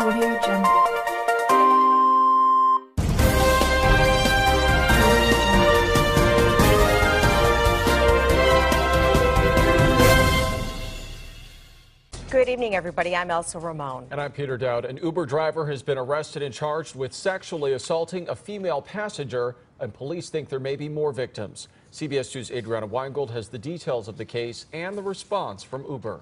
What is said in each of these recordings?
Good evening, everybody. I'm Elsa Ramon. And I'm Peter Dowd. An Uber driver has been arrested and charged with sexually assaulting a female passenger, and police think there may be more victims. CBS 2's Adrianna Weingold has the details of the case and the response from Uber.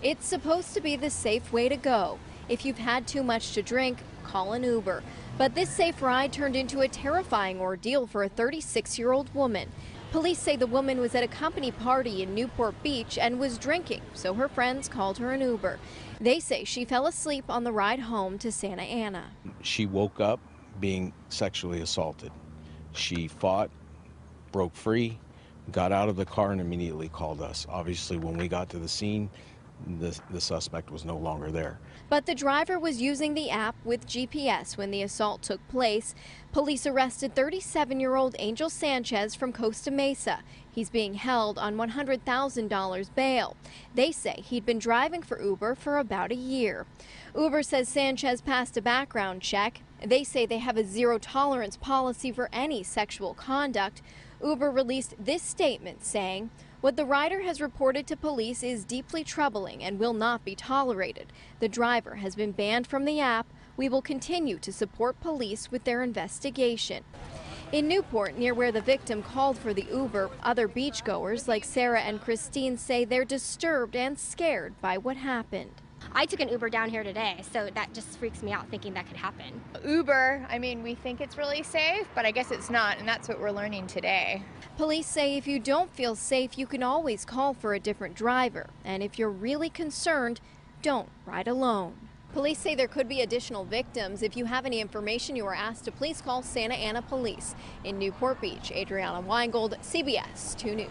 It's supposed to be the safe way to go. If you've had too much to drink, call an Uber. But this safe ride turned into a terrifying ordeal for a 36 year old woman. Police say the woman was at a company party in Newport Beach and was drinking, so her friends called her an Uber. They say she fell asleep on the ride home to Santa Ana. She woke up being sexually assaulted. She fought, broke free, got out of the car, and immediately called us. Obviously, when we got to the scene, the, the suspect was no longer there. But the driver was using the app with GPS when the assault took place. Police arrested 37 year old Angel Sanchez from Costa Mesa. He's being held on $100,000 bail. They say he'd been driving for Uber for about a year. Uber says Sanchez passed a background check. They say they have a zero tolerance policy for any sexual conduct. Uber released this statement saying, what the rider has reported to police is deeply troubling and will not be tolerated. The driver has been banned from the app. We will continue to support police with their investigation. In Newport, near where the victim called for the Uber, other beachgoers like Sarah and Christine say they're disturbed and scared by what happened. I took an Uber down here today, so that just freaks me out thinking that could happen. Uber, I mean, we think it's really safe, but I guess it's not, and that's what we're learning today. Police say if you don't feel safe, you can always call for a different driver. And if you're really concerned, don't ride alone. Police say there could be additional victims. If you have any information, you are asked to please call Santa Ana Police. In Newport Beach, Adrianna Weingold, CBS 2 News.